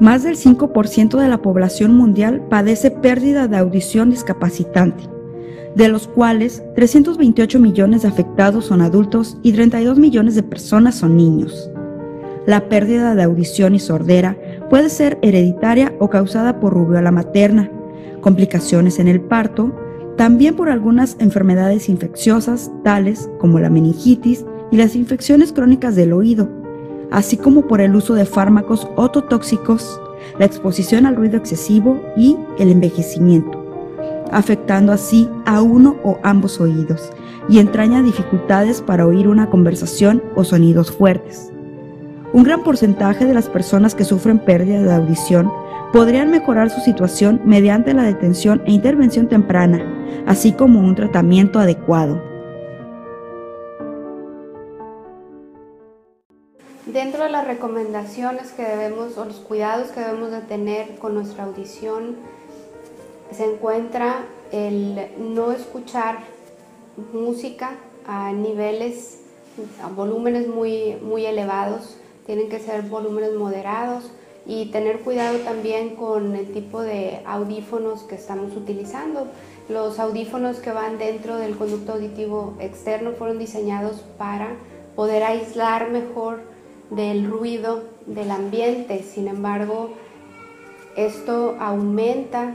más del 5% de la población mundial padece pérdida de audición discapacitante, de los cuales 328 millones de afectados son adultos y 32 millones de personas son niños. La pérdida de audición y sordera puede ser hereditaria o causada por rubiola materna, complicaciones en el parto, también por algunas enfermedades infecciosas tales como la meningitis y las infecciones crónicas del oído, así como por el uso de fármacos ototóxicos, la exposición al ruido excesivo y el envejecimiento, afectando así a uno o ambos oídos y entraña dificultades para oír una conversación o sonidos fuertes. Un gran porcentaje de las personas que sufren pérdida de audición podrían mejorar su situación mediante la detención e intervención temprana, así como un tratamiento adecuado. Dentro de las recomendaciones que debemos o los cuidados que debemos de tener con nuestra audición se encuentra el no escuchar música a niveles, a volúmenes muy, muy elevados, tienen que ser volúmenes moderados y tener cuidado también con el tipo de audífonos que estamos utilizando. Los audífonos que van dentro del conducto auditivo externo fueron diseñados para poder aislar mejor del ruido del ambiente. Sin embargo, esto aumenta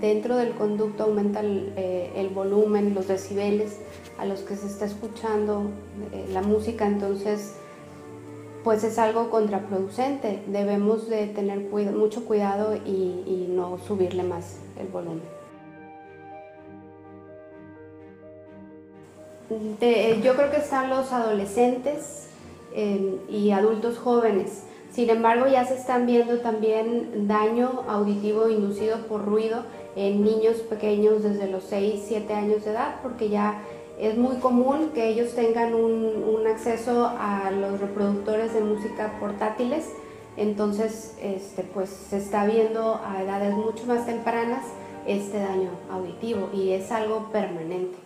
dentro del conducto, aumenta el, eh, volumen, los decibeles a los que se está escuchando eh, la música, entonces pues es algo contraproducente. Debemos de tener mucho cuidado y, no subirle más el volumen. yo creo que están los adolescentes y adultos jóvenes. Sin embargo, ya se están viendo también daño auditivo inducido por ruido en niños pequeños desde los 6, 7 años de edad, porque ya es muy común que ellos tengan un, acceso a los reproductores de música portátiles, entonces este, pues se está viendo a edades mucho más tempranas este daño auditivo y es algo permanente.